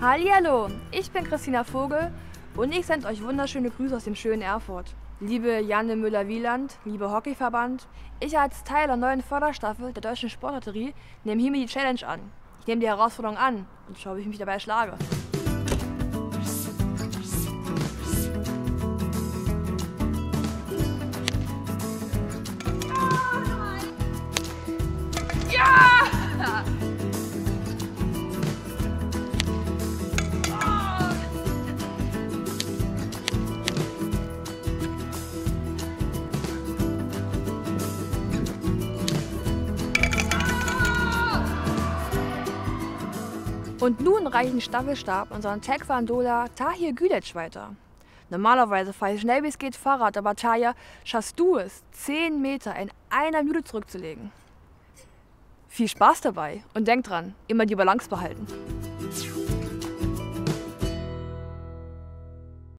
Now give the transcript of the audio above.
Hallihallo, ich bin Christina Vogel und ich sende euch wunderschöne Grüße aus dem schönen Erfurt. Liebe Janne Müller-Wieland, liebe Hockeyverband, ich als Teil der neuen Förderstaffel der deutschen Sportlotterie nehme hier mir die Challenge an. Ich nehme die Herausforderung an und schaue, wie ich mich dabei schlage. Und nun reichen Staffelstab unseren Taekwondola Tahir Gülec weiter. Normalerweise fahre ich schnell wie es geht Fahrrad, aber Tahir, schaffst du es, 10 Meter in einer Minute zurückzulegen. Viel Spaß dabei und denk dran, immer die Balance behalten.